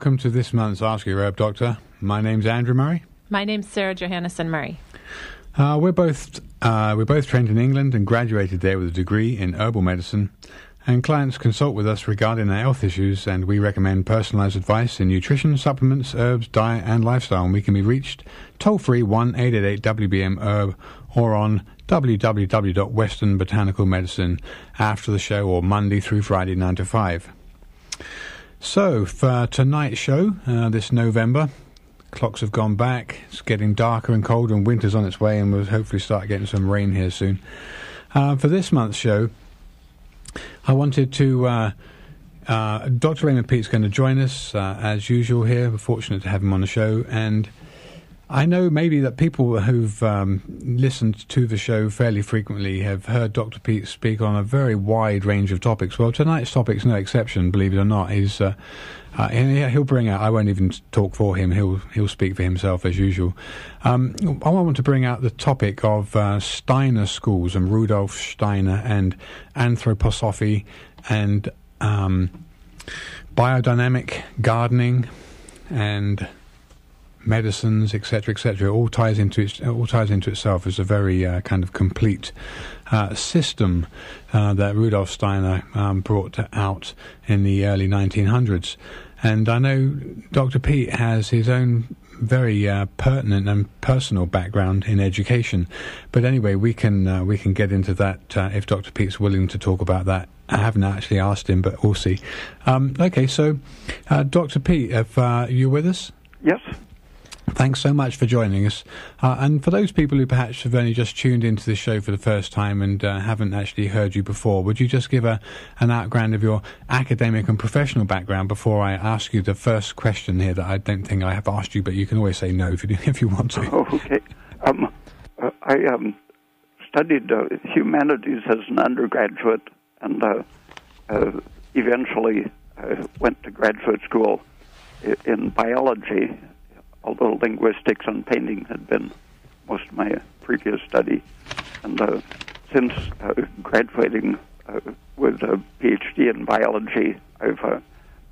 Welcome to this month's Ask Your Herb Doctor. My name's Andrew Murray. My name's Sarah Johannesson Murray. Uh, we're both uh, we're both trained in England and graduated there with a degree in herbal medicine. And clients consult with us regarding their health issues, and we recommend personalised advice in nutrition, supplements, herbs, diet, and lifestyle. And we can be reached toll free one eight eight eight WBM herb or on www.westernbotanicalmedicine after the show or Monday through Friday nine to five. So, for tonight's show, uh, this November, clocks have gone back. It's getting darker and colder, and winter's on its way, and we'll hopefully start getting some rain here soon. Uh, for this month's show, I wanted to. Uh, uh, Dr. Raymond Peat's going to join us uh, as usual here. We're fortunate to have him on the show, and I know maybe that people who've um, listened to the show fairly frequently have heard Dr. Peat speak on a very wide range of topics. Well, tonight's topic's no exception, believe it or not. He's uh, uh, he'll bring out. I won't even talk for him. He'll he'll speak for himself as usual. Um, I want to bring out the topic of uh, Steiner schools and Rudolf Steiner and anthroposophy and um, biodynamic gardening and medicines, etc., etc. All ties into its, all ties into itself as a very uh, kind of complete uh, system uh, that Rudolf Steiner um, brought out in the early 1900s. And I know Dr. Peat has his own very uh, pertinent and personal background in education. But anyway, we can uh, we can get into that uh, if Dr. Peat's willing to talk about that. I haven't actually asked him, but we'll see. Um, okay, so uh, Dr. Peat, if uh, you're with us. Yes. Thanks so much for joining us. Uh, and for those people who perhaps have only just tuned into the show for the first time and uh, haven't actually heard you before, would you just give a, an outground of your academic and professional background before I ask you the first question here that I don't think I have asked you, but you can always say no if you, if you want to. Oh, okay. Um, uh, I um, studied uh, humanities as an undergraduate and uh, uh, eventually went to graduate school in biology although linguistics and painting had been most of my previous study. And uh, since uh, graduating uh, with a PhD in biology, I've uh,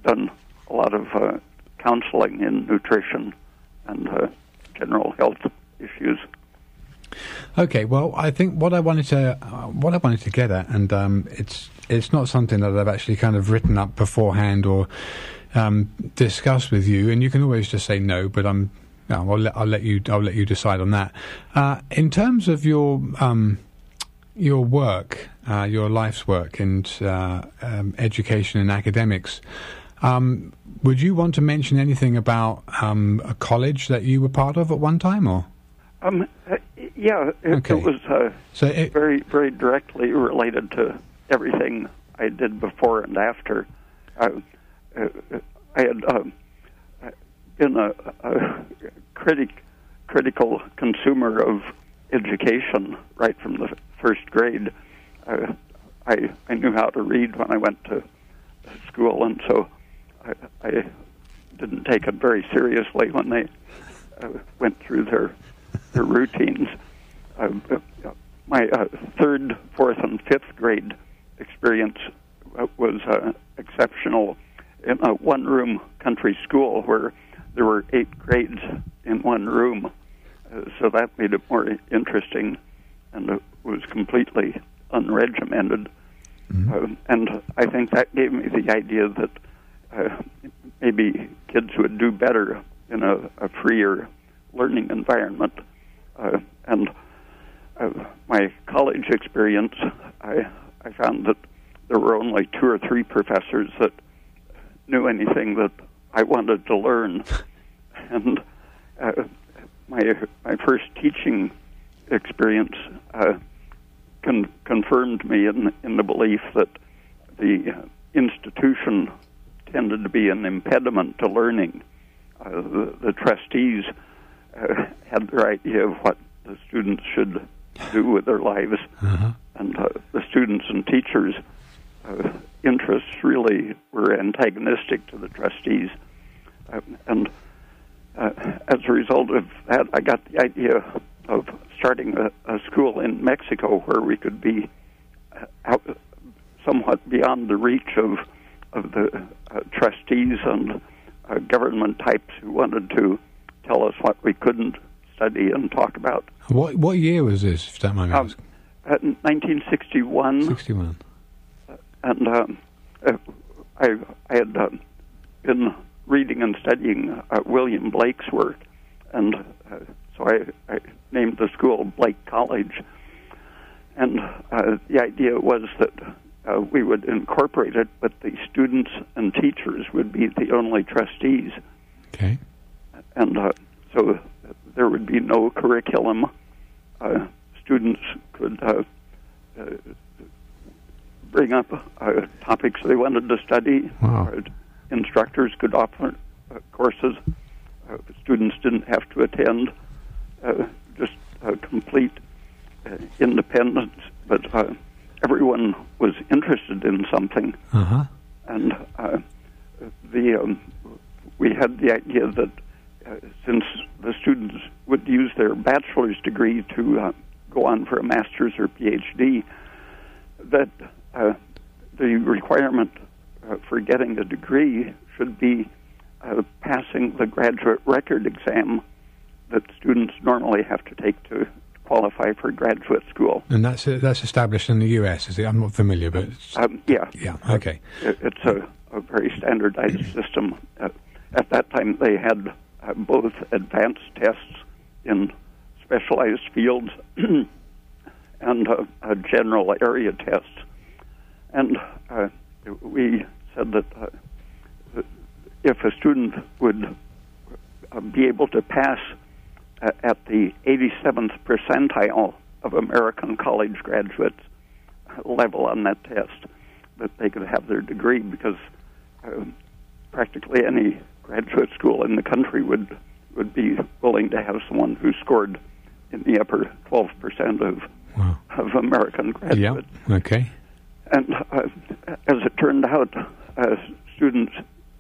done a lot of uh, counseling in nutrition and uh, general health issues. Okay, well, I think what I wanted to what I wanted to get at, and um, it's it's not something that I've actually kind of written up beforehand or um, discuss with you, and you can always just say no. But I'm, I'll let I'll let you I'll let you decide on that. Uh, in terms of your um, your work, uh, your life's work, and uh, um, education and academics. Um, would you want to mention anything about um, a college that you were part of at one time, or? Um, uh, yeah, it, okay. it was uh, so it, very, very directly related to everything I did before and after. Uh, I had um, been a, a critic, critical consumer of education right from the first grade. Uh, I I knew how to read when I went to school, and so I, I didn't take it very seriously when they uh, went through their their routines. Uh, my uh, third, fourth, and fifth grade experience uh, was uh, exceptional a one room country school where there were eight grades in one room. Uh, so that made it more interesting and it was completely unregimented. Mm-hmm. Uh, and I think that gave me the idea that uh, maybe kids would do better in a, a freer learning environment. Uh, and uh, my college experience, I, I found that there were only two or three professors that knew anything that I wanted to learn. and uh, my my first teaching experience uh, con- confirmed me in in the belief that the uh, institution tended to be an impediment to learning. Uh, the, the trustees uh, had their idea of what the students should do with their lives, uh-huh. and uh, the students and teachers uh, interests really were antagonistic to the trustees. Uh, and uh, as a result of that, I got the idea of starting a, a school in Mexico where we could be uh, out, somewhat beyond the reach of of the uh, trustees and uh, government types who wanted to tell us what we couldn't study and talk about. What what year was this, if that mind me um, asking? 1961. 61. And um, uh, I, I had uh, been reading and studying uh, William Blake's work, and uh, so I, I, named the school Blake College. And uh, the idea was that uh, we would incorporate it, but the students and teachers would be the only trustees. Okay. And so there would be no curriculum. students could bring up uh, topics they wanted to study. Wow. Uh, instructors could offer uh, courses. Uh, students didn't have to attend. Uh, just complete independence, but everyone was interested in something. Uh-huh. And the um, we had the idea that since the students would use their bachelor's degree to go on for a master's or PhD, that uh, the requirement uh, for getting a degree should be uh, passing the graduate record exam that students normally have to take to qualify for graduate school. And that's uh, that's established in the U.S. Is it? I'm not familiar, but um, yeah, yeah, okay. It, it's a, a, very standardized system. Uh, at that time, they had uh, both advanced tests in specialized fields and a general area tests and uh, we said that uh, if a student would uh, be able to pass uh, at the 87th percentile of American college graduates level on that test, that they could have their degree because uh, practically any graduate school in the country would would be willing to have someone who scored in the upper 12 percent of wow. of American graduates. Yeah. Okay. And uh, as it turned out, uh, students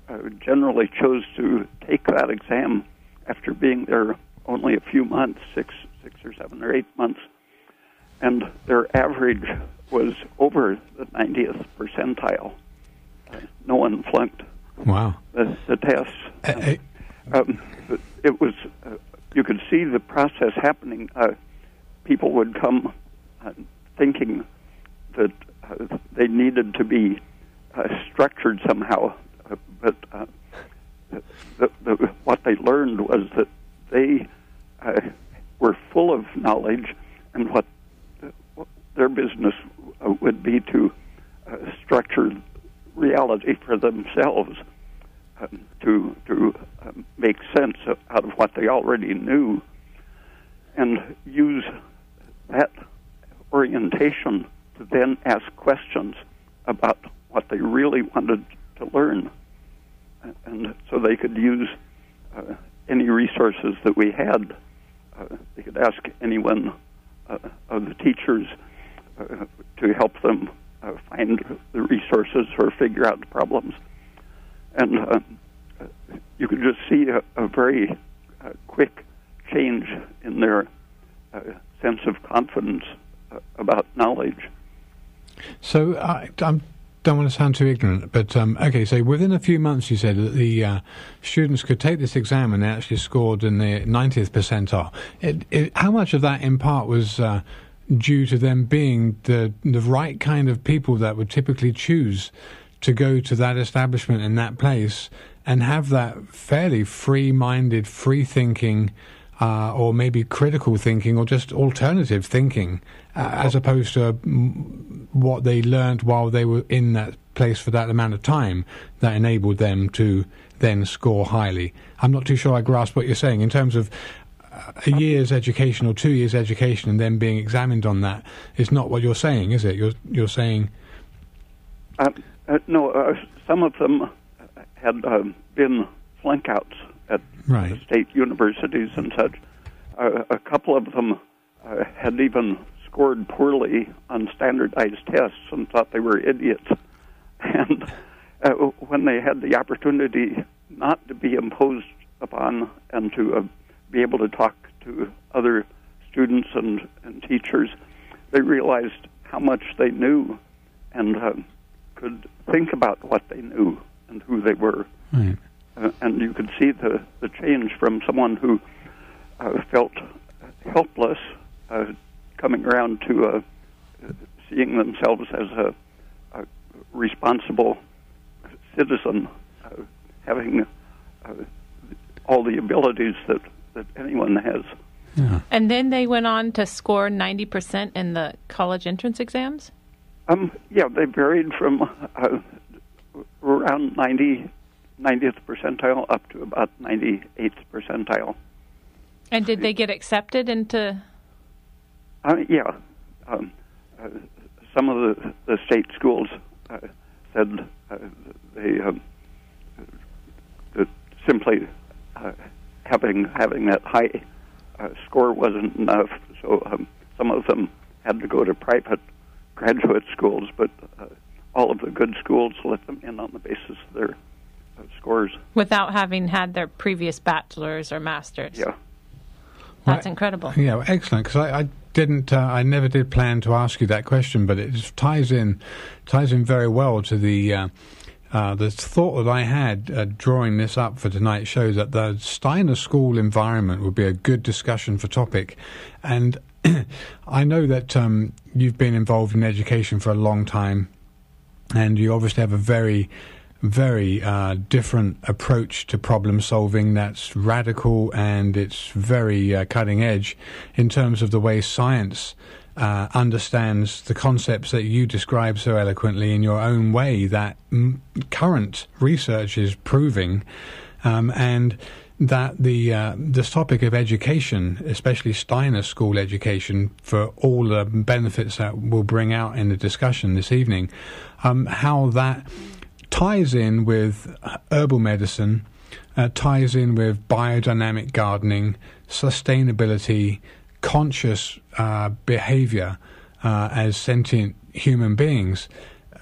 uh, generally chose to take that exam after being there only a few months, six, six or seven or eight months, and their average was over the 90th percentile. Uh, no one flunked wow. the, the test. Uh, um, it was uh, you could see the process happening. people would come thinking that uh, they needed to be uh, structured somehow. Uh, but uh, the, the, what they learned was that they uh, were full of knowledge, and what, what their business uh, would be to uh, structure reality for themselves um, to to um, make sense of, out of what they already knew, and use that orientation to then ask questions about what they really wanted to learn. And so they could use uh, any resources that we had. Uh, they could ask anyone uh, of the teachers uh, to help them uh, find the resources or figure out the problems. And uh, you could just see a, a very quick change in their sense of confidence about knowledge. So I, I don't want to sound too ignorant, but um, okay. So within a few months, you said that the uh, students could take this exam and they actually scored in the 90th percentile. It, it, how much of that, in part, was uh, due to them being the the right kind of people that would typically choose to go to that establishment in that place and have that fairly free-minded, free-thinking uh, or maybe critical thinking or just alternative thinking, uh, as opposed to what they learned while they were in that place for that amount of time that enabled them to then score highly. I'm not too sure I grasp what you're saying in terms of uh, a year's education or two years' education and then being examined on that is not what you're saying, is it? You're you're saying. Uh, uh no, uh, some of them had been flunkouts right. state universities and such. Uh, a couple of them uh, had even scored poorly on standardized tests and thought they were idiots. And uh, when they had the opportunity not to be imposed upon and to uh, be able to talk to other students and, and teachers, they realized how much they knew and uh, could think about what they knew and who they were. Right. Uh, and you could see the the change from someone who uh, felt helpless, uh, coming around to uh, seeing themselves as a, a responsible citizen, uh, having uh, all the abilities that, that anyone has. Yeah. And then they went on to score 90% in the college entrance exams? Um, yeah, they varied from uh, around 90, 90th percentile up to about 98th percentile. And did they get accepted into? Uh, yeah, um, uh, some of the, the state schools uh, said uh, they um, simply uh, having having that high uh, score wasn't enough. So um, some of them had to go to private graduate schools, but all of the good schools let them in on the basis of their scores without having had their previous bachelor's or master's. Yeah. That's incredible. Yeah, excellent. Because I, I, didn't, uh, I never did plan to ask you that question, but it ties in, ties in very well to the. Uh, uh, the thought that I had uh, drawing this up for tonight's show that the Steiner School environment would be a good discussion for topic, and I know that um, you've been involved in education for a long time, and you obviously have a very very uh, different approach to problem solving that's radical and it's very uh, cutting edge in terms of the way science uh, understands the concepts that you describe so eloquently in your own way that m- current research is proving um, and that the uh, this topic of education, especially Steiner school education, for all the benefits that we'll bring out in the discussion this evening, um, how that ties in with herbal medicine, uh, ties in with biodynamic gardening, sustainability, conscious uh, behavior uh, as sentient human beings,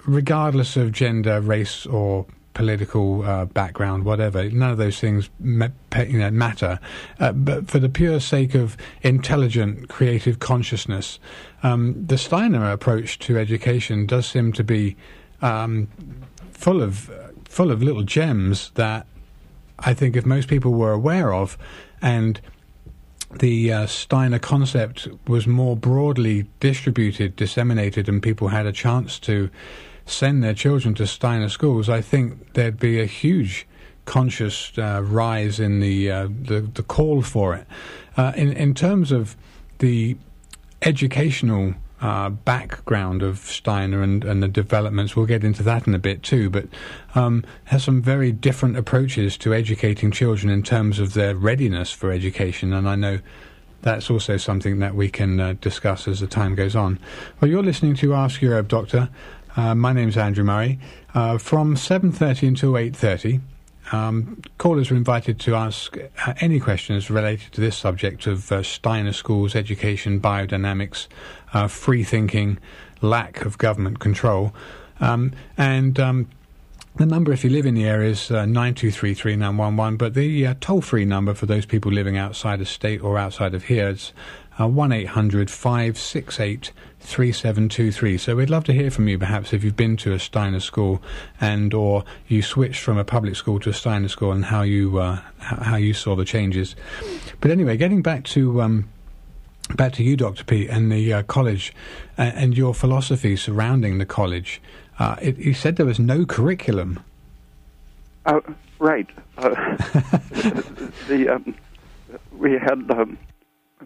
regardless of gender, race, or political uh, background, whatever. None of those things ma- you know, matter. Uh, but for the pure sake of intelligent, creative consciousness, um, the Steiner approach to education does seem to be um, full of full of little gems that I think if most people were aware of, and the uh, Steiner concept was more broadly distributed, disseminated, and people had a chance to send their children to Steiner schools, I think there'd be a huge conscious uh, rise in the, uh, the, the call for it. Uh, in in terms of the educational uh, background of Steiner and, and the developments. We'll get into that in a bit too, but um, has some very different approaches to educating children in terms of their readiness for education. And I know that's also something that we can uh, discuss as the time goes on. Well, you're listening to Ask Herb Doctor. Uh, my name's Andrew Murray. Uh, from 7.30 until 8.30, um, callers are invited to ask uh, any questions related to this subject of uh, Steiner schools, education, biodynamics, uh, free thinking, lack of government control. Um, and um, the number, if you live in the area, is uh, 9233 but the uh, toll free number for those people living outside of state or outside of here is uh, 1 800 568 3723. So we'd love to hear from you, perhaps, if you've been to a Steiner school and or you switched from a public school to a Steiner school and how you, uh, how you saw the changes. But anyway, getting back to. Um, back to you, Dr. Peat, and the uh, college uh, and your philosophy surrounding the college. Uh, it, you said there was no curriculum. Uh, right. Uh, the um, we had um,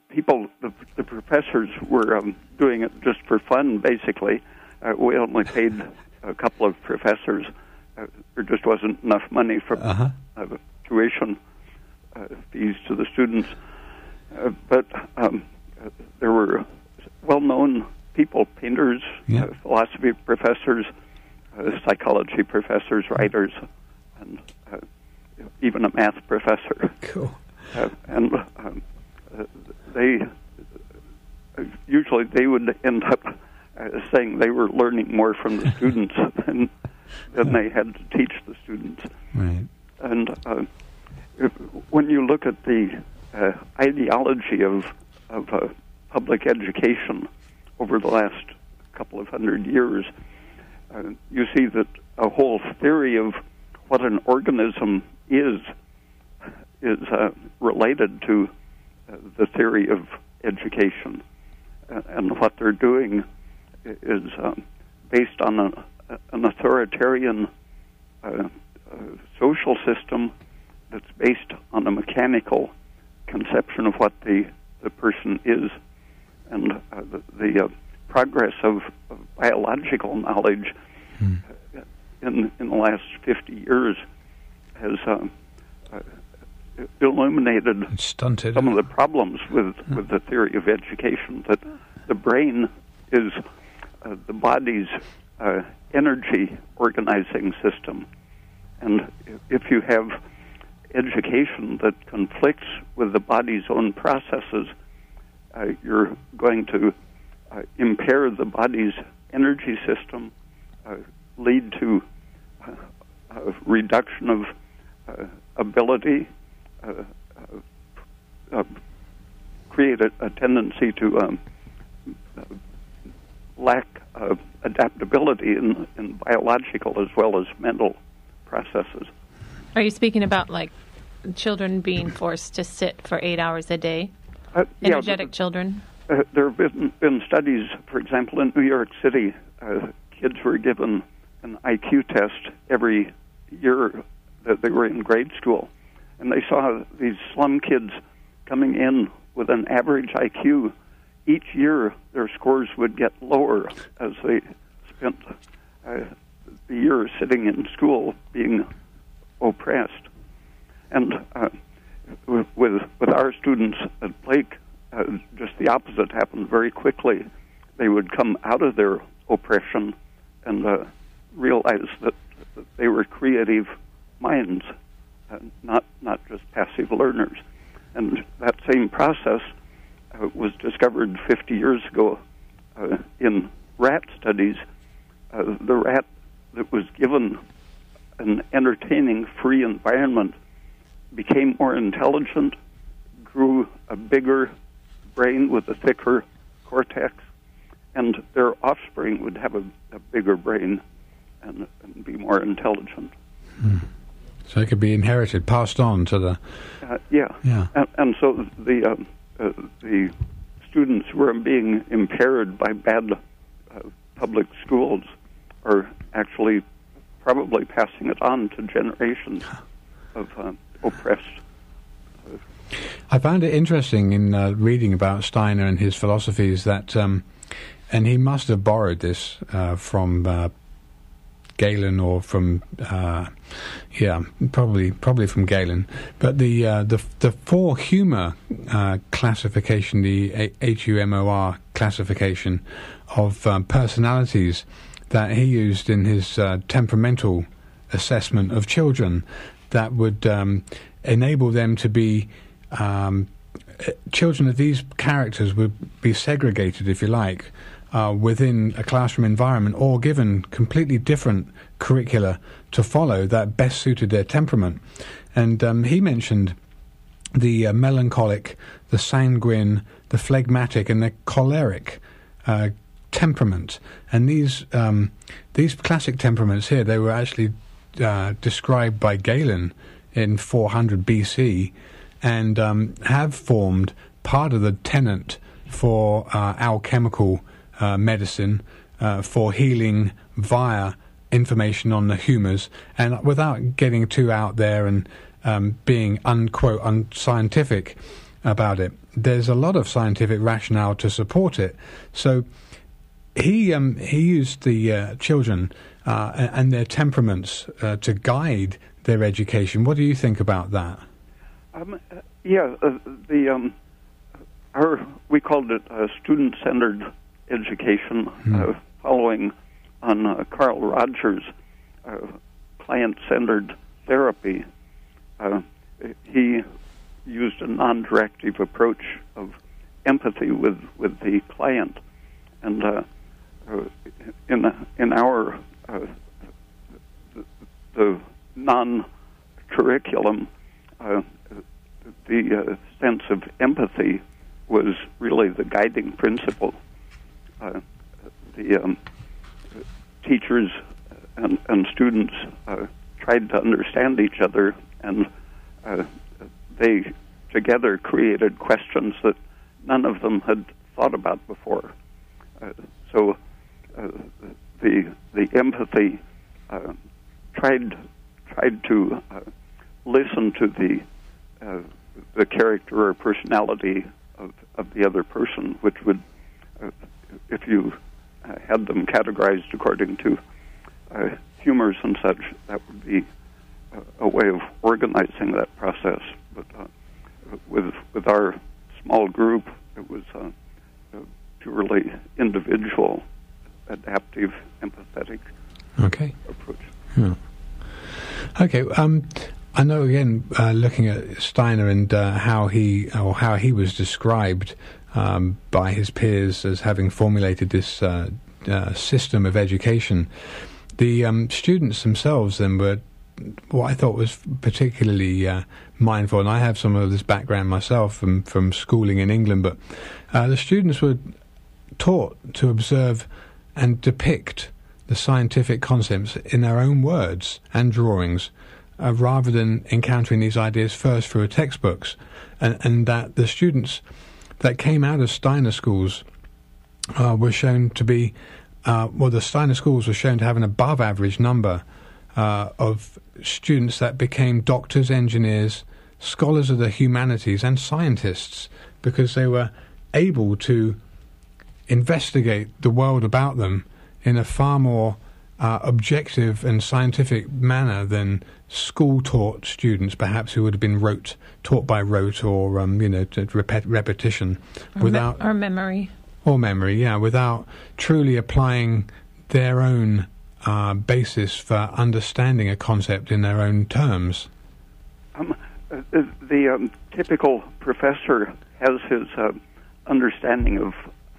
people, the, the professors were um, doing it just for fun, basically. Uh, we only paid a couple of professors. Uh, there just wasn't enough money for uh-huh. uh, tuition uh, fees to the students. Uh, but um, uh, there were well-known people, painters, yeah. philosophy professors, psychology professors, writers, and even a math professor. Cool. and um, they they would end up uh, saying they were learning more from the students than than they had to teach the students. Right. And uh, if, when you look at the uh, ideology of of uh, public education over the last couple of hundred years, uh, you see that a whole theory of what an organism is is uh, related to uh, the theory of education, and what they're doing is um, based on a, an authoritarian uh, social system that's based on a mechanical conception of what the the person is, and uh, the, the uh, progress of, of, biological knowledge hmm. in in the last fifty years has um, uh, illuminated stunted some of the problems with with the theory of education. That the brain is uh, the body's uh, energy organizing system, and if you have education that conflicts with the body's own processes, uh, you're going to uh, impair the body's energy system, uh, lead to uh, a reduction of uh, ability, create a, a, tendency to um, lack adaptability in, in biological as well as mental processes. Are you speaking about like children being forced to sit for eight hours a day? Uh, Energetic yeah, children? Uh, there have been, been, studies, for example, in New York City, uh, kids were given an IQ test every year that they were in grade school. And they saw these slum kids coming in with an average IQ. Each year, their scores would get lower as they spent uh, the year sitting in school being oppressed. And uh, with with our students at Blake, uh, just the opposite happened very quickly. They would come out of their oppression and uh, realize that, that they were creative minds, not not just passive learners. And that same process uh, was discovered 50 years ago uh, in rat studies. the rat that was given an entertaining, free environment, became more intelligent, grew a bigger brain with a thicker cortex, and their offspring would have a, a bigger brain and, and, be more intelligent. Hmm. So it could be inherited, passed on to the. Uh, yeah. Yeah. And, and so the uh, uh, the students who are being impaired by bad uh, public schools are actually probably passing it on to generations of uh, oppressed. I found it interesting in uh, reading about Steiner and his philosophies that, um, and he must have borrowed this uh, from uh, Galen or from, uh, yeah, probably probably from Galen. But the uh, the the four humor uh, classification, the H U M O R classification of um, personalities that he used in his uh, temperamental assessment of children that would um, enable them to be um, children of these characters would be segregated, if you like, uh, within a classroom environment or given completely different curricula to follow that best suited their temperament. And um, he mentioned the uh, melancholic, the sanguine, the phlegmatic, and the choleric uh, temperament. And these um, these classic temperaments here, they were actually uh, described by Galen in 400 BC, and um, have formed part of the tenant for uh, alchemical uh, medicine uh, for healing via information on the humours, and without getting too out there and um, being unquote unscientific about it. There's a lot of scientific rationale to support it. So he um, he used the uh, children uh, and their temperaments uh, to guide their education. What do you think about that? Um, uh, yeah, uh, the um, we called it student education, hmm. following on Carl Rogers' client centered therapy. he used a non directive approach of empathy with, with the client. And uh, uh, in in our uh, the non curriculum, uh, the sense of empathy was really the guiding principle. Uh, the um, teachers and, and students uh, tried to understand each other and uh, they together created questions that none of them had thought about before. Uh, so uh, the the empathy tried tried to listen to the the character or personality of, of the other person, which would, if you uh, had them categorized according to uh, humors and such, that would be a, way of organizing that process. But uh, with with our small group, it was purely individual, adaptive, empathetic okay. approach. Yeah. Okay. Um, I know again, uh, looking at Steiner and uh, how he or how he was described um, by his peers as having formulated this uh, uh system of education, the um, students themselves then were what I thought was particularly uh, mindful, and I have some of this background myself from from schooling in England, but uh, the students were taught to observe and depict the scientific concepts in their own words and drawings uh, rather than encountering these ideas first through textbooks, and, and that the students that came out of Steiner schools uh, were shown to be, uh, well, the Steiner schools were shown to have an above average number uh, of students that became doctors, engineers, scholars of the humanities, and scientists because they were able to investigate the world about them in a far more uh, objective and scientific manner than school taught students, perhaps who would have been rote, taught by rote or um, you know repet- repetition, or without me- or memory or memory, yeah, without truly applying their own uh, basis for understanding a concept in their own terms. Um, uh, the um, typical professor has his uh, understanding of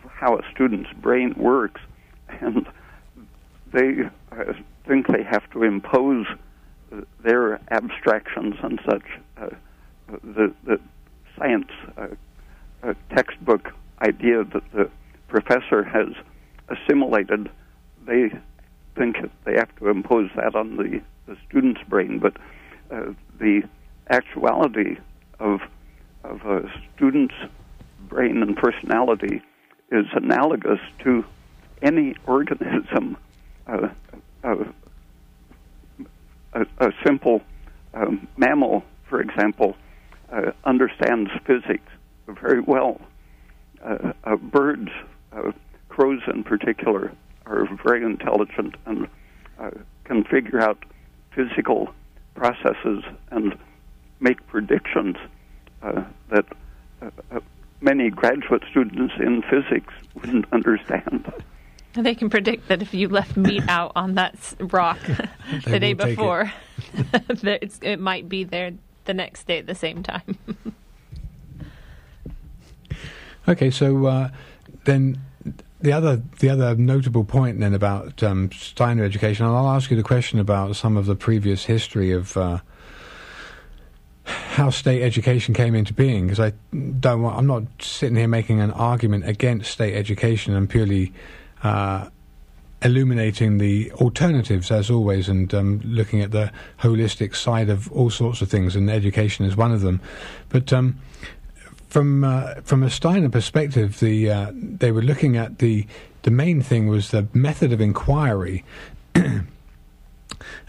how a student's brain works, and they uh, think they have to impose their abstractions and such. Uh, the, the science uh, uh, textbook idea that the professor has assimilated, they think they have to impose that on the, the student's brain. But uh, the actuality of of a student's brain and personality is analogous to any organism. Uh, uh, a, a simple um, mammal, for example, uh, understands physics very well. Uh, uh, birds, uh, crows in particular, are very intelligent and uh, can figure out physical processes and make predictions uh, that many graduate students in physics wouldn't understand. They can predict that if you left meat out on that rock the day before, it. it might be there the next day at the same time. okay, so uh, then the other the other notable point then about um, Steiner education, and I'll ask you the question about some of the previous history of. Uh, how state education came into being because I don't want, I'm not sitting here making an argument against state education and purely uh, illuminating the alternatives as always and um, looking at the holistic side of all sorts of things, and education is one of them. But um, from uh, from a Steiner perspective, the uh, they were looking at the the main thing was the method of inquiry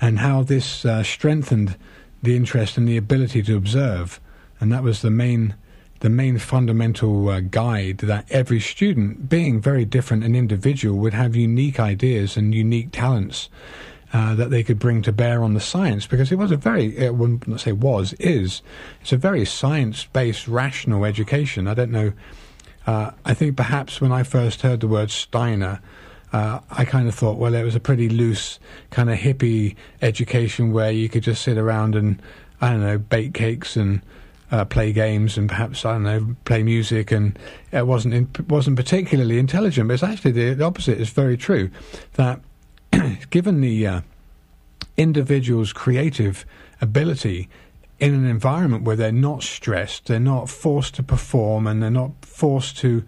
and how this uh, strengthened the interest and the ability to observe, and that was the main the main fundamental uh, guide that every student, being very different and individual, would have unique ideas and unique talents uh, that they could bring to bear on the science. Because it was a very, uh, well, not say was, is, it's a very science-based, rational education. I don't know. Uh, I think perhaps when I first heard the word Steiner. Uh, I kind of thought, well, it was a pretty loose, kind of hippie education where you could just sit around and, I don't know, bake cakes and uh, play games and perhaps I don't know play music, and it wasn't in, wasn't particularly intelligent. But it's actually the, the opposite is very true. That given the uh, individual's creative ability in an environment where they're not stressed, they're not forced to perform, and they're not forced to,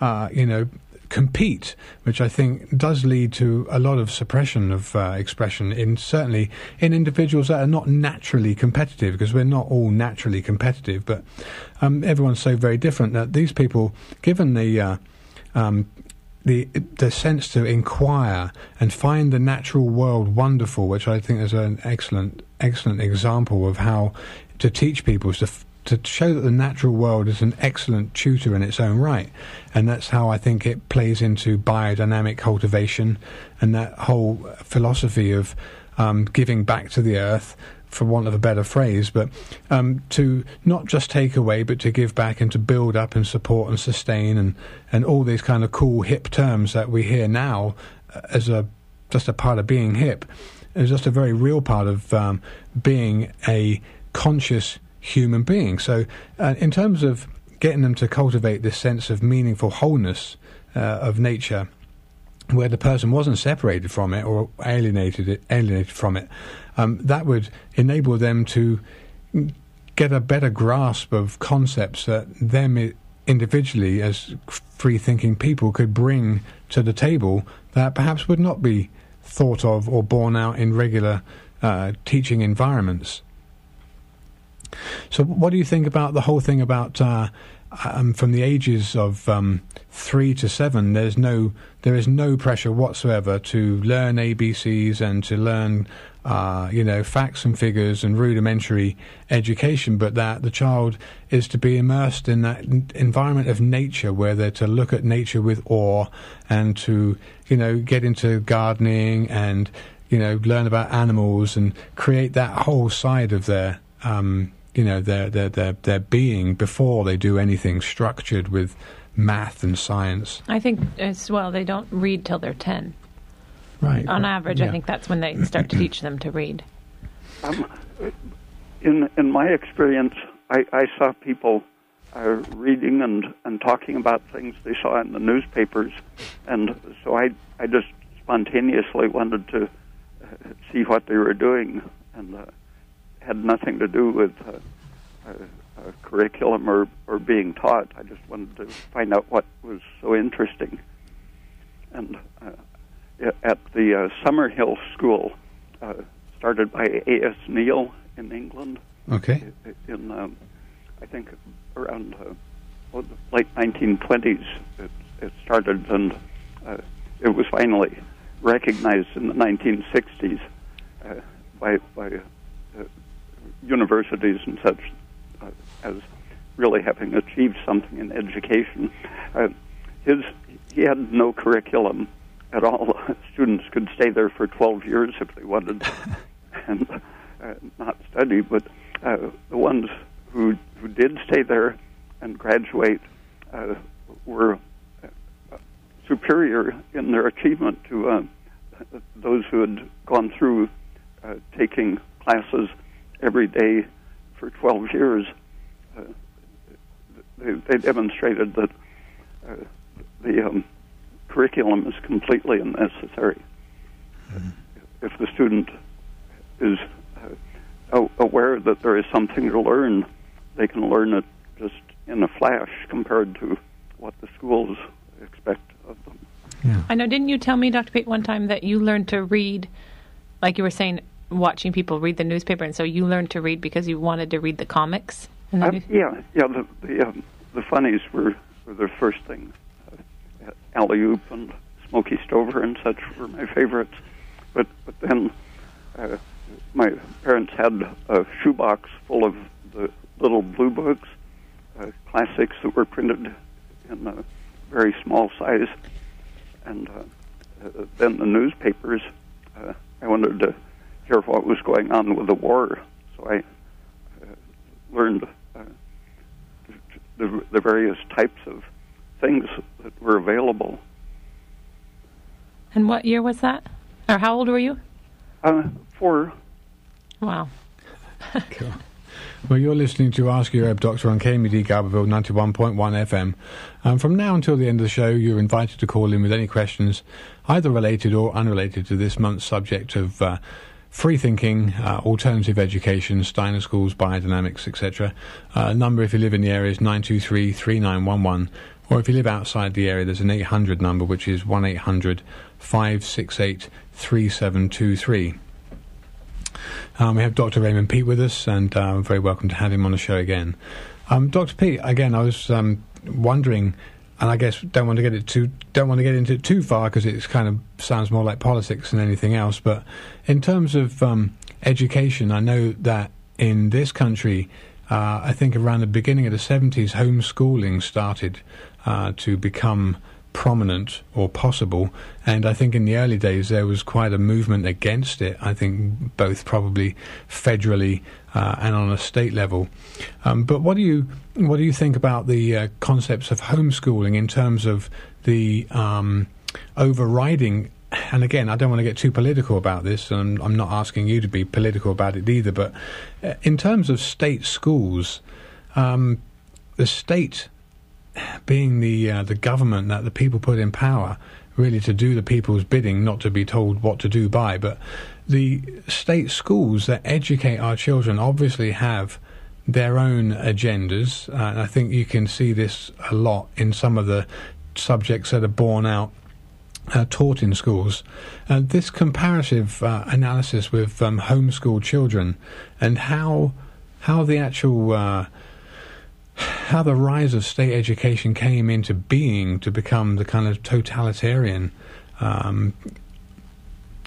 uh, you know, compete, which I think does lead to a lot of suppression of uh, expression in certainly in individuals that are not naturally competitive, because we're not all naturally competitive, but um, everyone's so very different that these people, given the uh, um, the the sense to inquire and find the natural world wonderful, which I think is an excellent excellent example of how to teach people to to show that the natural world is an excellent tutor in its own right. And that's how I think it plays into biodynamic cultivation and that whole philosophy of um, giving back to the earth, for want of a better phrase, but um, to not just take away, but to give back and to build up and support and sustain and, and all these kind of cool hip terms that we hear now uh, as a just a part of being hip. It's just a very real part of um, being a conscious human being. So, uh, in terms of getting them to cultivate this sense of meaningful wholeness uh, of nature, where the person wasn't separated from it or alienated it, alienated from it, um, that would enable them to get a better grasp of concepts that them individually, as free-thinking people, could bring to the table that perhaps would not be thought of or borne out in regular uh, teaching environments. So, what do you think about the whole thing about uh, um, from the ages of um, three to seven? There's no there is no pressure whatsoever to learn ABCs and to learn uh, you know facts and figures and rudimentary education, but that the child is to be immersed in that environment of nature where they're to look at nature with awe and to you know get into gardening and you know learn about animals and create that whole side of their um, you know their their their their being before they do anything structured with math and science. I think as well they don't read till they're ten. Right. On average, yeah. I think that's when they start to teach them to read. Um, in in my experience, I, I saw people uh, reading and, and talking about things they saw in the newspapers, and so I I just spontaneously wanted to uh, see what they were doing, and uh, had nothing to do with uh, a, a curriculum or, or being taught. I just wanted to find out what was so interesting. And uh, at the uh, Summerhill School, uh, started by A.S. Neill in England. Okay. In, um, I think, around uh, the late 1920s, it, it started, and uh, it was finally recognized in the 1960s uh, by by uh, universities and such uh, as really having achieved something in education. Uh, his he had no curriculum at all. Students could stay there for 12 years if they wanted and uh, not study, but uh, the ones who who did stay there and graduate uh, were uh, superior in their achievement to uh, those who had gone through uh, taking classes every day for 12 years, uh, they, they, demonstrated that uh, the um, curriculum is completely unnecessary. Mm-hmm. If the student is uh, aware that there is something to learn, they can learn it just in a flash compared to what the schools expect of them. Yeah. I know. Didn't you tell me, Dr. Pate, one time that you learned to read, like you were saying, watching people read the newspaper, and so you learned to read because you wanted to read the comics. The uh, yeah, yeah. The the, um, the funnies were, were the first thing. Uh, Alley Oop and Smokey Stover and such were my favorites. But but then uh, my parents had a shoebox full of the little blue books, uh, classics that were printed in a very small size, and uh, uh, then the newspapers. Uh, I wanted to hear what was going on with the war. So I uh, learned uh, the, the various types of things that were available. And what year was that? Or how old were you? Uh, four. Wow. cool. Well, you're listening to Ask Your Herb Doctor on KMUD Garberville 91.1 FM. And from now until the end of the show, you're invited to call in with any questions, either related or unrelated to this month's subject of uh, free thinking, uh, alternative education, Steiner schools, biodynamics, etc. Uh, number if you live in the area is 923 3911. Or if you live outside the area, there's an 800 number, which is 1 800 568 3723. Um, we have Dr. Raymond Peat with us, and uh, I'm very welcome to have him on the show again. Um, Dr. Peat, again, I was um, wondering, and I guess don't want to get it too don't want to get into it too far because it kind of sounds more like politics than anything else. But in terms of um, education, I know that in this country, uh, I think around the beginning of the 70s, homeschooling started uh, to become prominent or possible. And I think in the early days there was quite a movement against it. I think both probably federally uh, and on a state level. Um, but what do you what do you think about the uh, concepts of homeschooling in terms of the um, overriding? And again, I don't want to get too political about this, and I'm not asking you to be political about it either. But uh, in terms of state schools, um, the state being the uh, the government that the people put in power, really to do the people's bidding, not to be told what to do by. But the state schools that educate our children obviously have their own agendas. Uh, and I think you can see this a lot in some of the subjects that are borne out. Uh, taught in schools. Uh, this comparative uh, analysis with um, homeschooled children and how how the actual uh, how the rise of state education came into being to become the kind of totalitarian, um,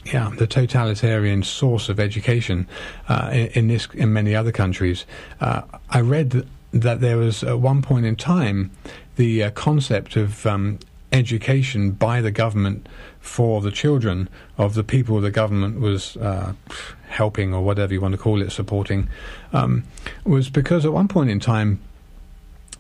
yeah, the totalitarian source of education uh, in, in, this in many other countries. Uh, I read that there was at one point in time the uh, concept of um, education by the government for the children of the people the government was uh, helping or whatever you want to call it, supporting, um, was because at one point in time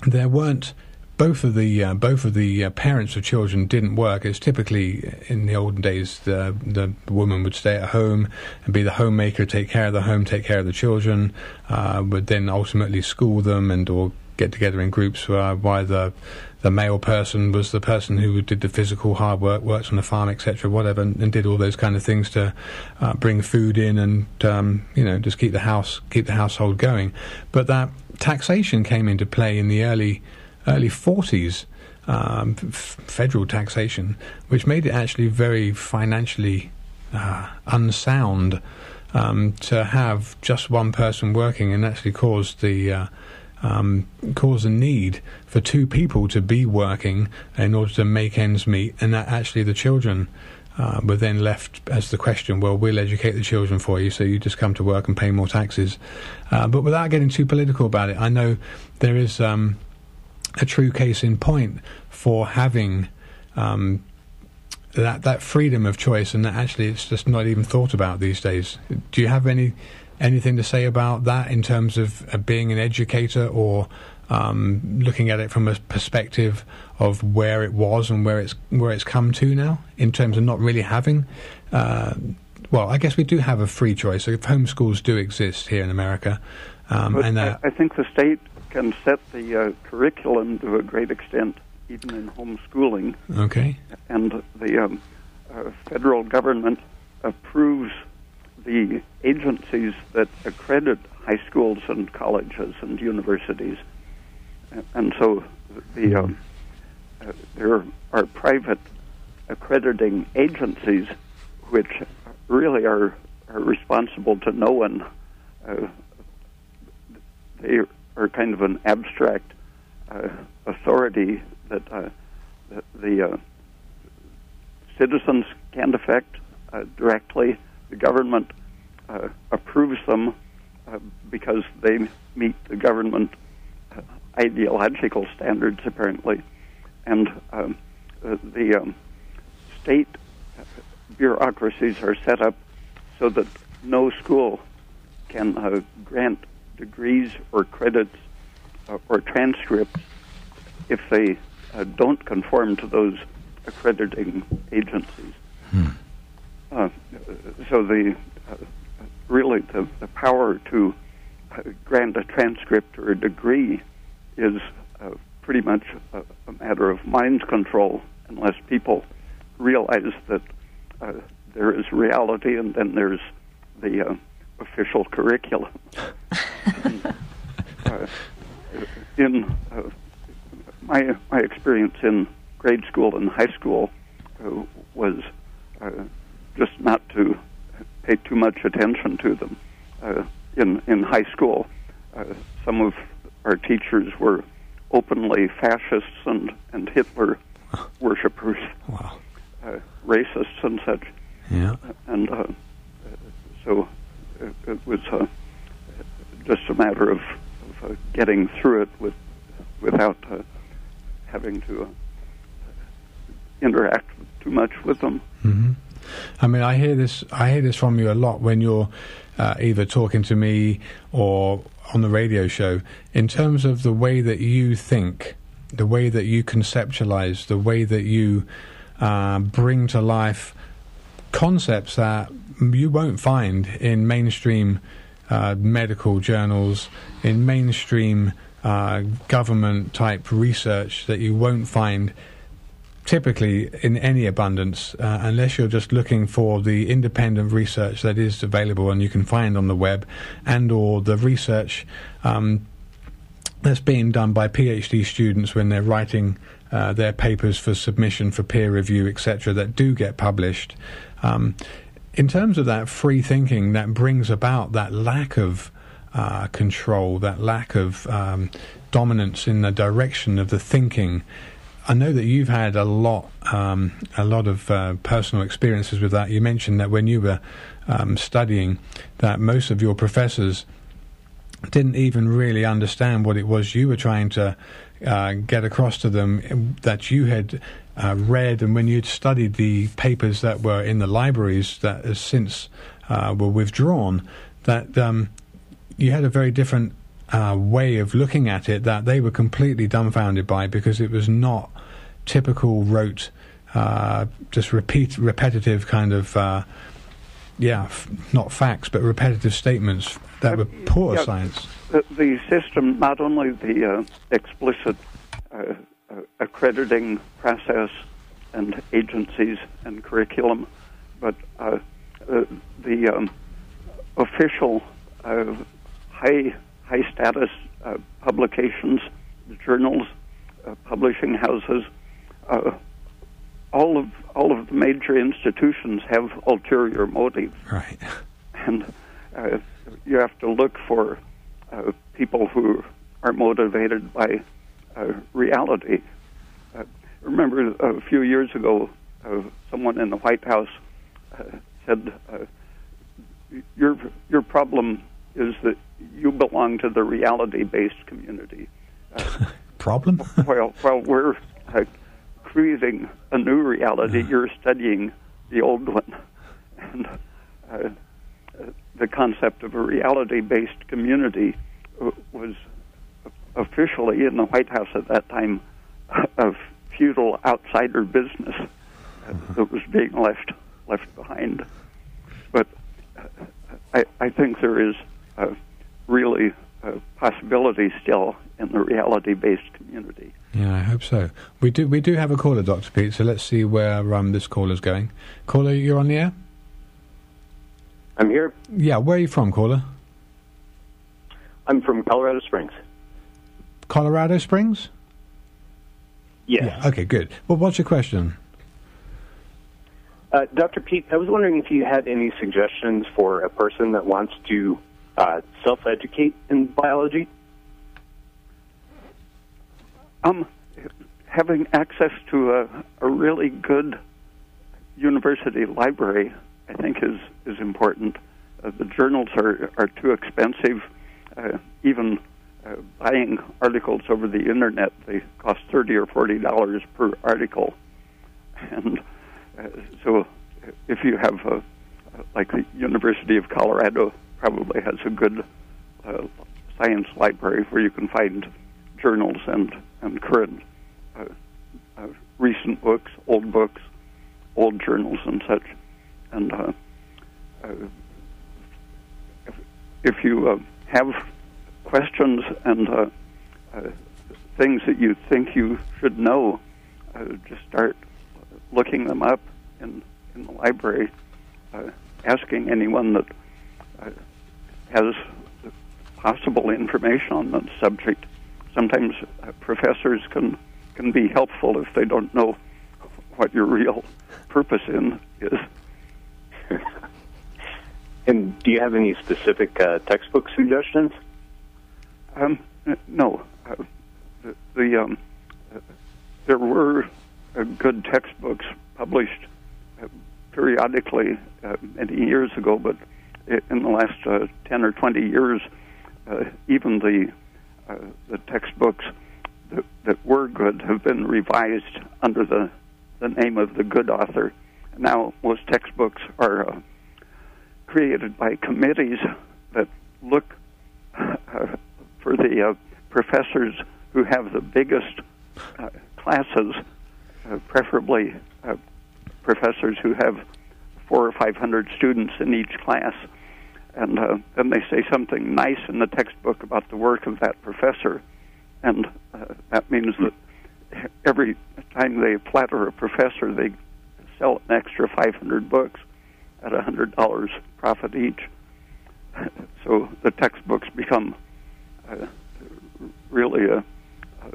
there weren't both of the uh, both of the uh, parents of children didn't work. It's typically in the olden days the the woman would stay at home and be the homemaker, take care of the home, take care of the children, uh, would then ultimately school them and or get together in groups uh, while the the male person was the person who did the physical hard work, worked on the farm, etc., whatever, and, and, did all those kind of things to uh, bring food in and um, you know just keep the house keep the household going. But that taxation came into play in the early early 40s, um, f- federal taxation, which made it actually very financially uh, unsound um, to have just one person working, and actually caused the uh, um, cause a need for two people to be working in order to make ends meet, and that actually the children uh, were then left as the question, well, we'll educate the children for you, so you just come to work and pay more taxes. Uh, but without getting too political about it, I know there is um, a true case in point for having um, that that freedom of choice, and that actually it's just not even thought about these days. Do you have any anything to say about that in terms of uh, being an educator or um, looking at it from a perspective of where it was and where it's where it's come to now, in terms of not really having. Uh, well, I guess we do have a free choice. So if homeschools do exist here in America, um, and uh, I, I, think the state can set the uh, curriculum to a great extent, even in homeschooling. Okay. And the um, uh, federal government approves the agencies that accredit high schools and colleges and universities and so the um, uh, there are private accrediting agencies which really are, are responsible to no one. Uh, they are kind of an abstract uh, authority that, uh, that the uh, citizens can't affect uh, directly. The government approves them because they meet the government ideological standards, apparently. And um, uh, the um, state bureaucracies are set up so that no school can uh, grant degrees or credits uh, or transcripts if they uh, don't conform to those accrediting agencies. Hmm. Uh, so the uh, really the, the power to grant a transcript or a degree is uh, pretty much a, a, matter of mind control unless people realize that uh, there is reality and then there's the uh, official curriculum. and, uh, in uh, my my experience in grade school and high school uh, was uh, just not to pay too much attention to them. Uh, in in high school, uh, some of our teachers were openly fascists and and Hitler worshippers, wow. uh, racists and such. Yeah, and uh, so it, it was uh, just a matter of, of uh, getting through it with without uh, having to uh, interact too much with them. Mm-hmm. I mean, I hear this. I hear this from you a lot when you're uh, either talking to me or on the radio show. In terms of the way that you think, the way that you conceptualize, the way that you uh, bring to life concepts that you won't find in mainstream uh, medical journals, in mainstream uh, government type research that you won't find typically in any abundance uh, unless you're just looking for the independent research that is available and you can find on the web and or the research um, that's being done by PhD students when they're writing uh, their papers for submission for peer review etc that do get published um, in terms of that free thinking that brings about that lack of uh, control, that lack of um, dominance in the direction of the thinking. I know that you've had a lot, um, a lot of uh, personal experiences with that. You mentioned that when you were um, studying, that most of your professors didn't even really understand what it was you were trying to uh, get across to them. That you had uh, read, and when you'd studied the papers that were in the libraries that has since uh, were withdrawn, that um, you had a very different uh, way of looking at it that they were completely dumbfounded by because it was not typical rote, uh, just repeat repetitive kind of. Uh, yeah, f- not facts, but repetitive statements that were poor yeah, science. The, the, system, not only the explicit uh, accrediting process and agencies and curriculum, but uh, uh, the um, official high high status publications, journals, publishing houses, all of all of the major institutions have ulterior motives. Right. And uh, you have to look for uh, people who are motivated by uh, reality. Uh, remember a few years ago, uh, someone in the White House uh, said, uh, "Your your problem is that you belong to the reality-based community." Uh, problem? well, well, we're uh, creating a new reality. You're studying the old one, and uh, uh, the concept of a reality-based community was officially in the White House at that time of feudal outsider business that was being left left behind. But I, I think there is a really a possibility still in the reality-based community. Yeah, I hope so. We do we do have a caller, Doctor Peat. So let's see where um, this caller's going. Caller, you're on the air. I'm here. Yeah, where are you from, caller? I'm from Colorado Springs. Colorado Springs? Yes. Yeah. Okay, good. Well, what's your question? Uh, Dr. Peat, I was wondering if you had any suggestions for a person that wants to uh, self educate in biology. Um, having access to a, a really good university library, I think, is, is important. Uh, the journals are, are too expensive. Uh, even uh, buying articles over the internet. They cost thirty or forty dollars per article, and uh, so if you have a, like the University of Colorado probably has a good uh, science library where you can find journals and and current uh, uh, recent books, old books, old journals and such, and uh, uh, if, if you uh, have questions and uh, uh, things that you think you should know, uh, just start looking them up in, in the library, uh, asking anyone that uh, has possible information on the subject. Sometimes uh, professors can can be helpful if they don't know what your real purpose in is. and do you have any specific uh, textbook suggestions? Um, no. Uh, the, the um, uh, there were uh, good textbooks published uh, periodically uh, many years ago, but in the last ten or twenty years, even the the textbooks that, that were good have been revised under the the name of the good author. Now, most textbooks are uh, created by committees that look uh, for the uh, professors who have the biggest uh, classes, uh, preferably uh, professors who have four or five hundred students in each class. And then they say something nice in the textbook about the work of that professor, and that means that every time they flatter a professor, they sell an extra 500 books at $100 profit each. So the textbooks become uh, really a, a,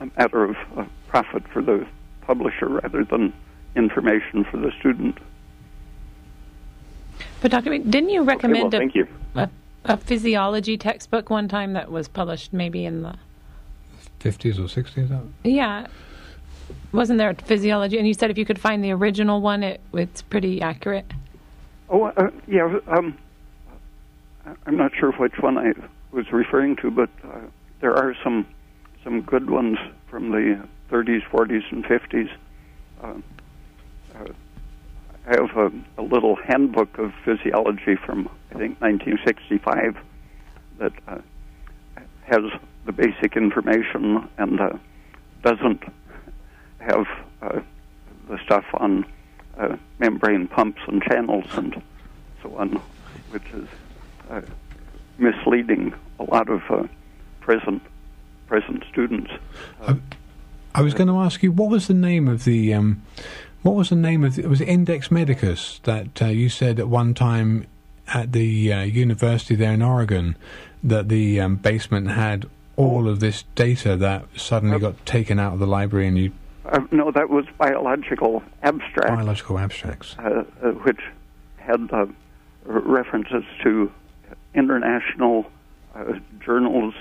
a, matter of uh, profit for the publisher rather than information for the student. But Dr. didn't you recommend okay, well, a, a, a physiology textbook one time that was published maybe in the 50s or 60s? Yeah. Wasn't there a physiology? And you said if you could find the original one, it it's pretty accurate. Oh, uh, yeah. Um, I'm not sure which one I was referring to, but uh, there are some some good ones from the 30s, 40s, and 50s. Uh, uh, I have a, a, little handbook of physiology from I think 1965 that uh, has the basic information and uh, doesn't have uh, the stuff on uh, membrane pumps and channels and so on, which is uh, misleading a lot of uh, present present students. I, I was going to ask you, what was the name of the um, what was the name of it was Index Medicus that uh, you said at one time at the university there in Oregon that the um, basement had all of this data that suddenly uh, got taken out of the library and you uh, no, that was biological abstracts. Biological abstracts, uh, uh which had uh, references to international uh, journals,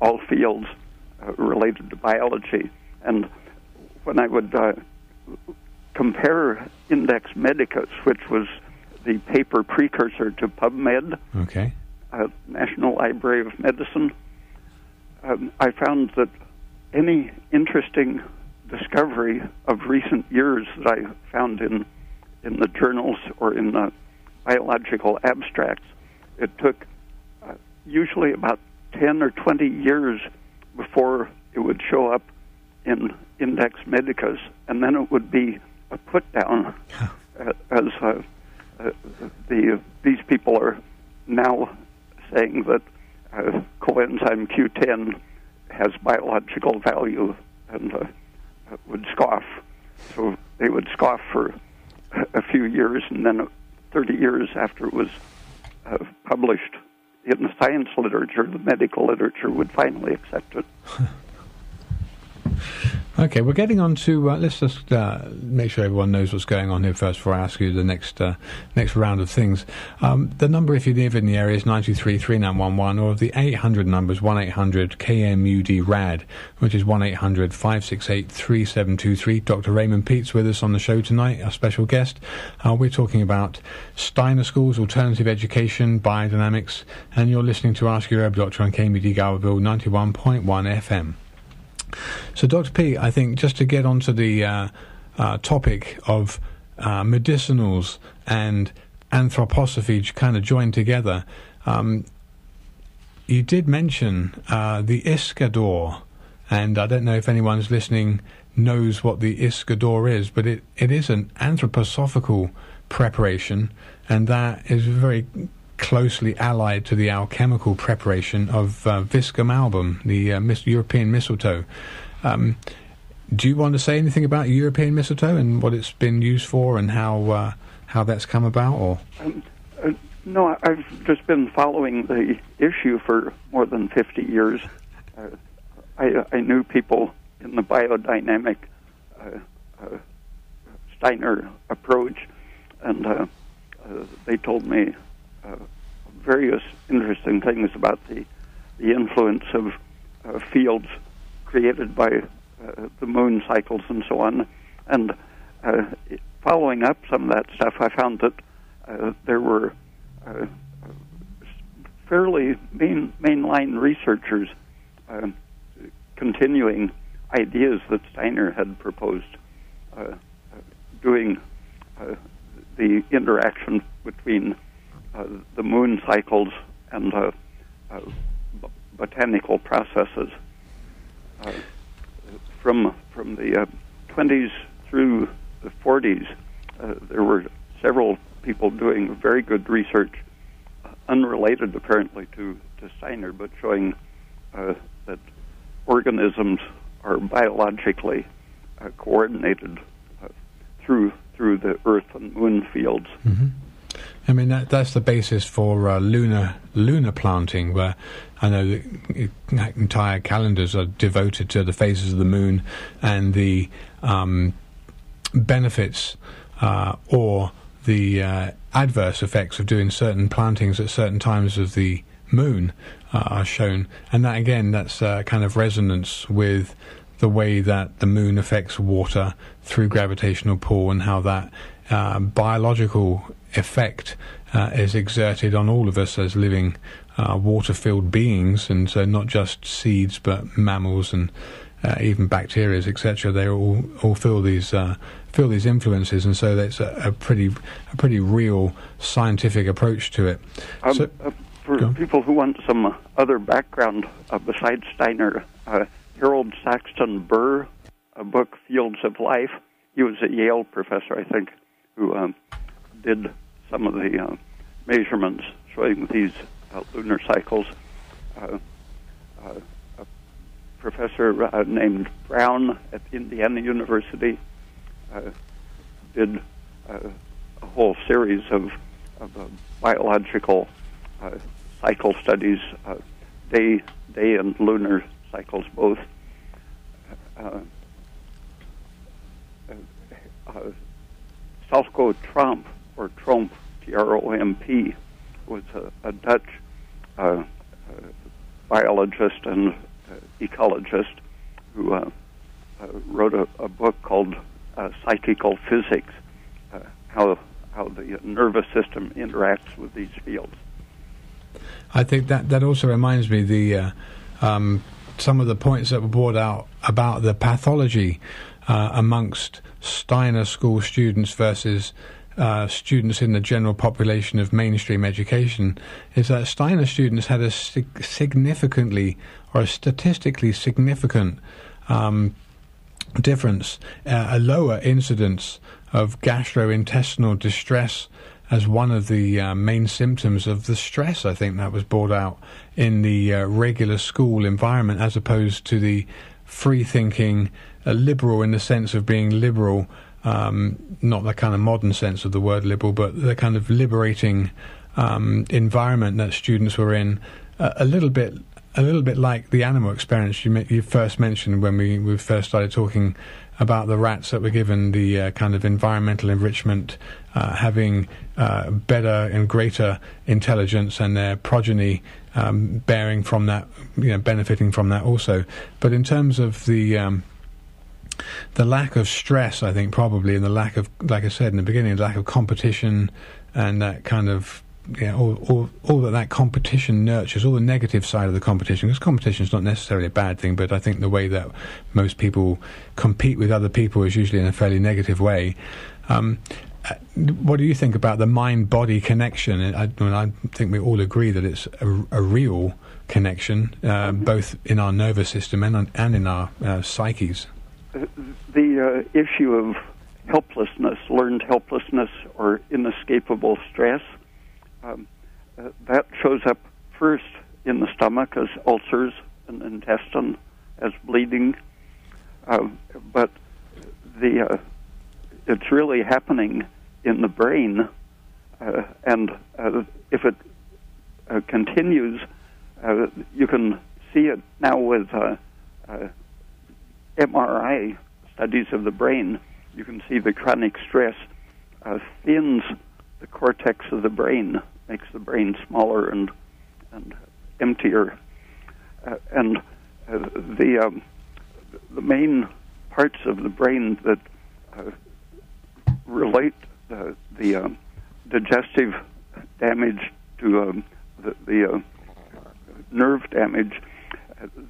all fields related to biology. And when I would compare Index Medicus, which was the paper precursor to PubMed, okay, National Library of Medicine um, I found that any interesting discovery of recent years that I found in in the journals or in the biological abstracts, it took uh, usually about ten or twenty years before it would show up in Index Medicus, and then it would be a put down as uh, uh, the these people are now saying that uh, coenzyme Q10 has biological value and uh, would scoff. So they would scoff for a few years, and then 30 years after it was uh, published in the science literature, the medical literature would finally accept it. Okay, we're getting on to. Uh, let's just uh, make sure everyone knows what's going on here first before I ask you the next uh, next round of things. Um, the number, if you live in the area, is nine two three three nine one one, or the 800 numbers 1 800 KMUD RAD, which is 1 800 568 3723. Dr. Raymond Peat's with us on the show tonight, our special guest. Uh, we're talking about Steiner Schools, alternative education, biodynamics, and you're listening to Ask Your Herb Doctor on KMUD Garberville 91.1 FM. So, Dr. P, I think just to get onto the uh, uh, topic of uh, medicinals and anthroposophy kind of joined together, um, you did mention uh, the Iscador, and I don't know if anyone's listening knows what the Iscador is, but it, it is an anthroposophical preparation, and that is very closely allied to the alchemical preparation of uh, Viscum album, the uh, mis- European mistletoe. Um, do you want to say anything about European mistletoe and what it's been used for and how uh, how that's come about? Or um, uh, no, I've just been following the issue for more than fifty years. Uh, I, I knew people in the biodynamic Steiner approach, and they told me various interesting things about the the influence of fields created by uh, the moon cycles and so on. And uh, following up some of that stuff, I found that uh, there were uh, fairly main, mainline researchers uh, continuing ideas that Steiner had proposed, uh, doing the interaction between the moon cycles and botanical processes uh, from from the uh, 20s through the 40s. Uh, there were several people doing very good research, uh, unrelated apparently to, to Steiner, but showing uh, that organisms are biologically uh, coordinated through through the Earth and Moon fields. Mm-hmm. I mean that that's the basis for uh, lunar lunar planting, where I know entire calendars are devoted to the phases of the moon and the um, benefits uh, or the uh, adverse effects of doing certain plantings at certain times of the moon uh, are shown, and that again, that's uh, kind of resonance with the way that the moon affects water through gravitational pull and how that uh, biological effect uh, is exerted on all of us as living uh, water-filled beings, and so not just seeds, but mammals and uh, even bacteria, etc. They all all feel these uh, feel these influences, and so that's a, a, pretty a pretty real scientific approach to it. Um, so, uh, for people who want some other background besides Steiner, Harold Saxton Burr, a book Fields of Life. He was a Yale professor, I think, who um, did some of the uh, measurements showing these uh, lunar cycles. Uh, uh a professor uh, named Brown at Indiana University uh, did a whole series of, of biological cycle studies, day day and lunar cycles both. Uh, Salko Tromp or Tromp, T R O M P, was a, a Dutch uh, uh, biologist and uh, ecologist who uh, wrote a, a, book called Psychical Physics, how how the nervous system interacts with these fields. I think that that also reminds me the um, some of the points that were brought out about the pathology uh, amongst Steiner school students versus uh, students in the general population of mainstream education is that Steiner students had a sig- significantly or a statistically significant um, difference, uh, a lower incidence of gastrointestinal distress as one of the uh, main symptoms of the stress. I think that was brought out in the uh, regular school environment as opposed to the free thinking, uh, liberal in the sense of being liberal um, not the kind of modern sense of the word liberal, but the kind of liberating um, environment that students were in, uh, a little bit. A little bit like the animal experience you, you first mentioned when we, we first started talking about the rats that were given the uh, kind of environmental enrichment, uh, having uh, better and greater intelligence, and their progeny um, bearing from that, you know, benefiting from that also. But in terms of the um, the lack of stress, I think, probably, and the lack of, like I said in the beginning, the lack of competition and that kind of yeah, all, all, all that that competition nurtures, all the negative side of the competition, because competition is not necessarily a bad thing, but I think the way that most people compete with other people is usually in a fairly negative way. Um, uh, what do you think about the mind-body connection? I, I, mean, I think we all agree that it's a, a real connection, uh, both in our nervous system and, and in our uh, psyches the uh, issue of helplessness, learned helplessness, or inescapable stress, um, uh, that shows up first in the stomach as ulcers and intestine as bleeding. Um, but the uh, it's really happening in the brain, uh, and uh, if it continues, you can see it now with MRI studies of the brain, you can see the chronic stress uh, thins the cortex of the brain, makes the brain smaller and and emptier, uh, and uh, the um, the main parts of the brain that uh, relate the, the uh, digestive damage to um, the, the uh, nerve damage,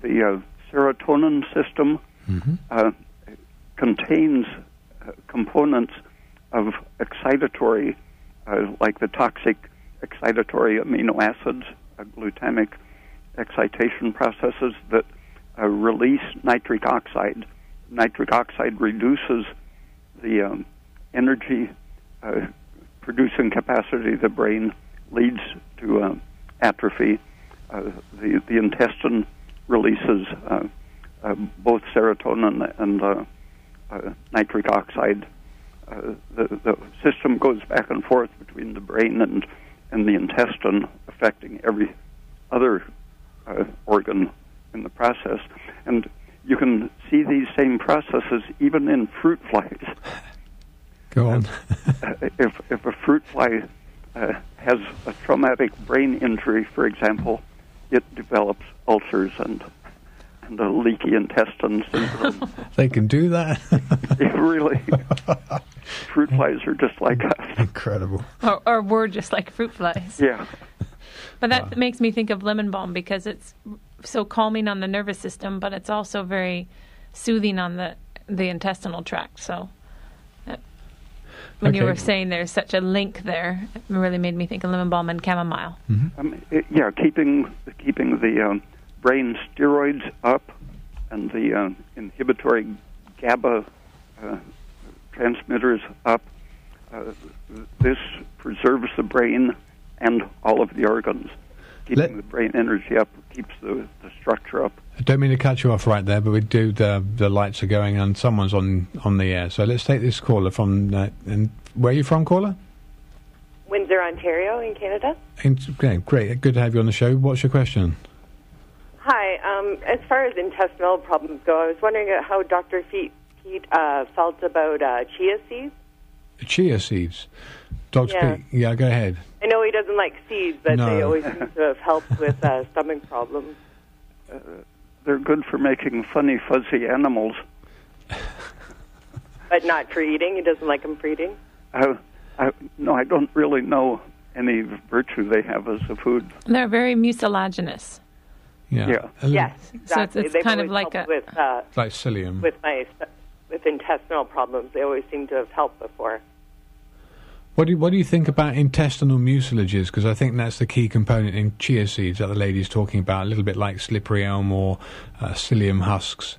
the serotonin system mm-hmm. contains components of excitatory, like the toxic excitatory amino acids, glutamic excitation processes that uh, release nitric oxide. Nitric oxide reduces the um, energy uh, producing capacity of the brain, leads to uh, atrophy. Uh, the, the intestine releases uh, uh, both serotonin and nitric oxide. the, the system goes back and forth between the brain and, and the intestine, affecting every other organ in the process. And you can see these same processes even in fruit flies. Go on. uh, if, if a fruit fly uh, has a traumatic brain injury, for example, it develops ulcers and and a leaky intestine syndrome. they can do that. really, fruit flies are just like us. Incredible. Or, or we're just like fruit flies. Yeah. But that wow. makes me think of lemon balm because it's so calming on the nervous system, but it's also very soothing on the the intestinal tract. So uh, when okay. you were saying there's such a link there, it really made me think of lemon balm and chamomile. Mm-hmm. Um, it, yeah, keeping keeping the um, brain steroids up and the uh, inhibitory GABA uh, transmitters up. Uh, this preserves the brain and all of the organs keeping Let, the brain energy up keeps the, the structure up. I don't mean to cut you off right there, but we do. The the lights are going and someone's on on the air. So let's take this caller from. Uh, and where are you from, caller? Windsor, Ontario, in Canada. Okay, great. Good to have you on the show. What's your question? Hi. Um, as far as intestinal problems go, I was wondering how Dr. Peat, Peat uh, felt about uh, chia seeds. Chia seeds. Dr. Yeah. Peat, yeah, go ahead. I know he doesn't like seeds, but no. they always seem to have helped with uh, stomach problems. Uh, they're good for making funny, fuzzy animals. but not for eating. He doesn't like them for eating. Uh, I, no, I don't really know any virtue they have as a food. They're very mucilaginous. Yeah. yeah. Yes, exactly. So it's, it's kind of like a with, uh, like psyllium. With my with intestinal problems, they always seem to have helped before. What do you, what do you think about intestinal mucilages? Because I think that's the key component in chia seeds that the lady's talking about, a little bit like slippery elm or uh, psyllium husks.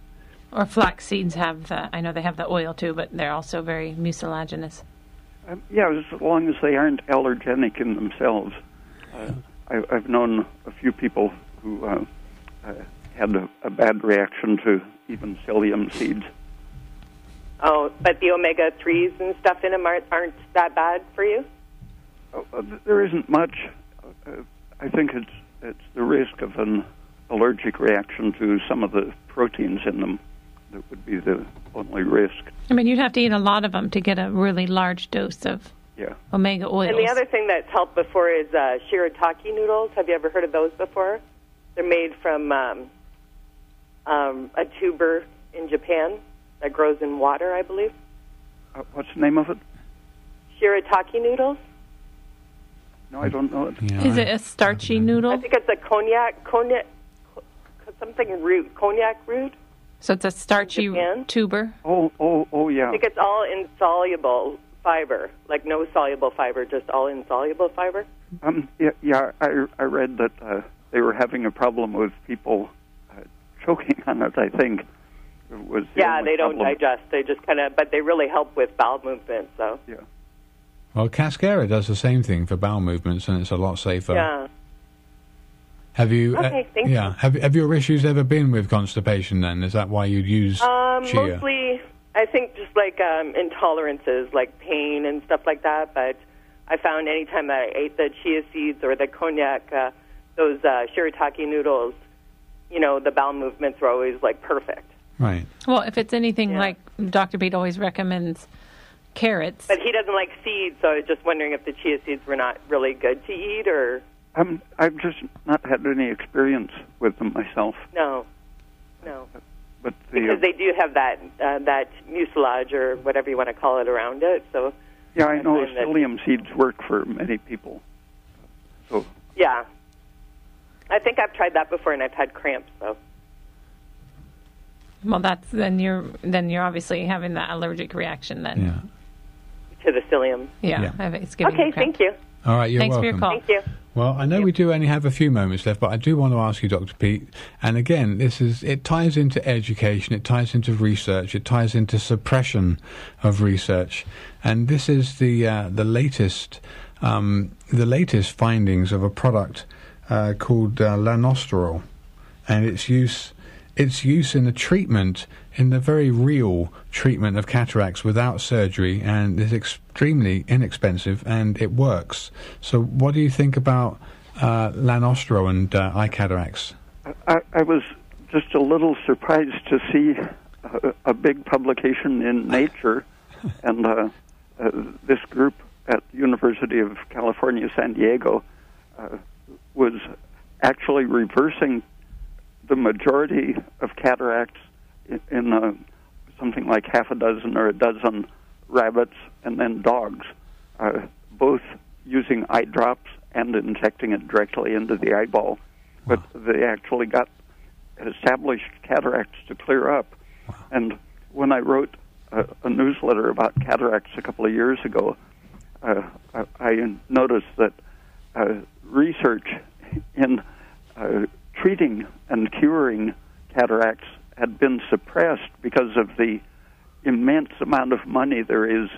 Or flax seeds have the, I know they have the oil too, but they're also very mucilaginous. Um, yeah, as long as they aren't allergenic in themselves. Uh, I, have known a few people who uh, uh, had a, a bad reaction to even psyllium seeds. Oh, but the omega threes and stuff in them aren't, aren't that bad for you. Oh, uh, there isn't much. Uh, I think it's it's the risk of an allergic reaction to some of the proteins in them that would be the only risk. I mean, you'd have to eat a lot of them to get a really large dose of yeah. omega oils. And the other thing that's helped before is uh, shirataki noodles. Have you ever heard of those before? They're made from um, um, a tuber in Japan that grows in water, I believe. Uh, what's the name of it? Shirataki noodles. No, I don't know it. Yeah, Is it a starchy noodle? I think it's a konjac, konjac, something root, konjac root. So it's a starchy tuber. Oh, oh, oh, yeah. I think it's all insoluble fiber, like no soluble fiber, just all insoluble fiber. Um, yeah, yeah. I I read that uh, they were having a problem with people uh, choking on it. I think. Was the yeah they don't digest. They just kind of but they really help with bowel movements so. Yeah. Well cascara does the same thing for bowel movements and it's a lot safer. Yeah. Have you uh, okay, uh, yeah you. have have your issues ever been with constipation then? Is that why you'd use um, chia? mostly i think just like um, intolerances like pain and stuff like that but i found anytime i ate the chia seeds or the konjac uh, those uh, shirataki noodles you know the bowel movements were always like perfect Right. Well, if it's anything yeah. like Dr. Peat always recommends carrots. But he doesn't like seeds, so I was just wondering if the chia seeds were not really good to eat or. I'm, I've just not had any experience with them myself. No, no. But the, because they do have that uh, that mucilage or whatever you want to call it around it. So yeah, I, I know psyllium seeds work for many people. So yeah, I think I've tried that before and I've had cramps. So well, that's then you're then you're obviously having that allergic reaction then. Yeah. To the psyllium. Yeah, yeah. it's giving Okay, thank you. All right, you're Thanks welcome. for your call. Thank you. Well, I know we do only have a few moments left, but I do want to ask you, Dr. Peat. And again, this is it ties into education, it ties into research, it ties into suppression of research, and this is the uh, the latest um, the latest findings of a product uh, called uh, lanosterol, and its use its use in the treatment, in the very real treatment of cataracts without surgery, and is extremely inexpensive and it works. So, what do you think about uh, lanosterol and uh, eye cataracts? I, I, was just a little surprised to see a, a big publication in Nature, and uh, uh this group at the University of California, San Diego, uh, was actually reversing the majority of cataracts in, in uh, something like half a dozen or a dozen rabbits and then dogs, uh, both using eye drops and injecting it directly into the eyeball. But they actually got established cataracts to clear up. Wow. And when I wrote a, a, newsletter about cataracts a couple of years ago, uh, I, I, noticed that uh, research in uh, treating and curing cataracts had been suppressed because of the immense amount of money there is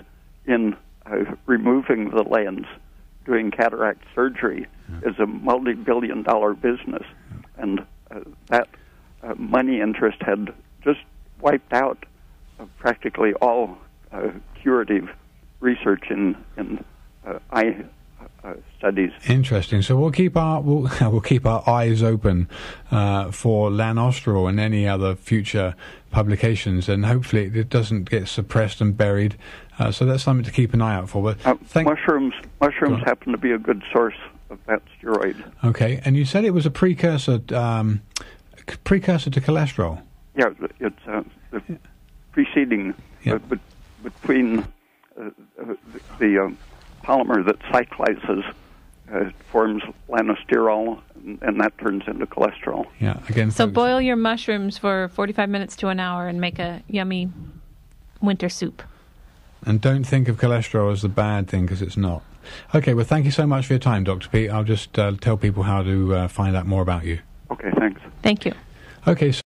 in uh, removing the lens. Doing cataract surgery is a multi billion dollar business, and uh, that uh, money interest had just wiped out practically all uh, curative research in, in uh, eye uh, studies. Interesting. So we'll keep our we'll, we'll keep our eyes open uh, for lanosterol and any other future publications, and hopefully it doesn't get suppressed and buried. Uh, so that's something to keep an eye out for. But uh, mushrooms mushrooms happen to be a good source of that steroid. Okay, and you said it was a precursor um, precursor to cholesterol. Yeah, it's uh, the preceding yeah. between the, the um, polymer that cyclizes uh, forms lanosterol, and, and, that turns into cholesterol. Yeah, again. So boil your mushrooms for 45 minutes to an hour and make a yummy winter soup. And don't think of cholesterol as the bad thing because it's not. Okay, well, thank you so much for your time, Dr. Peat. I'll just uh, tell people how to uh, find out more about you. Okay, thanks. Thank you. Okay. So